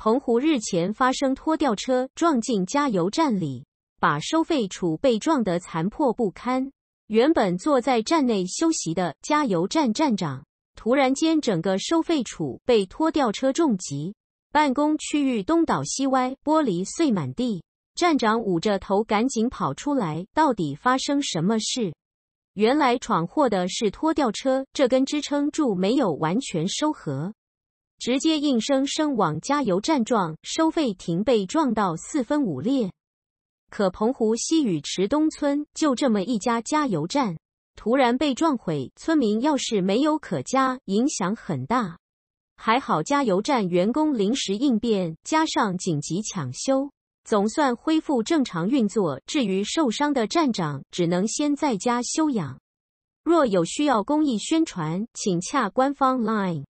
澎湖日前发生拖吊车撞进加油站里，把收费处被撞得残破不堪。原本坐在站内休息的加油站站长，突然间整个收费处被拖吊车重击，办公区域东倒西歪，玻璃碎满地。站长捂着头赶紧跑出来，到底发生什么事？原来闯祸的是拖吊车，这根支撑柱没有完全收合。直接硬生生往加油站撞，收费亭被撞到四分五裂。可澎湖西屿池东村就这么一家加油站，突然被撞毁，村民要是没有可加，影响很大。还好加油站员工临时应变，加上紧急抢修，总算恢复正常运作。至于受伤的站长，只能先在家休养。若有需要公益宣传，请洽官方 LINE。